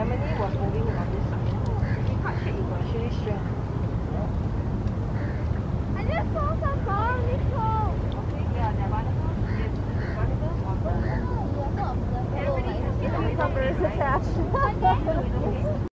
Lemony was moving on this side. can't she was actually strength. I just saw some boring. Okay, yeah, that one is the one is the water. The Everybody can see the.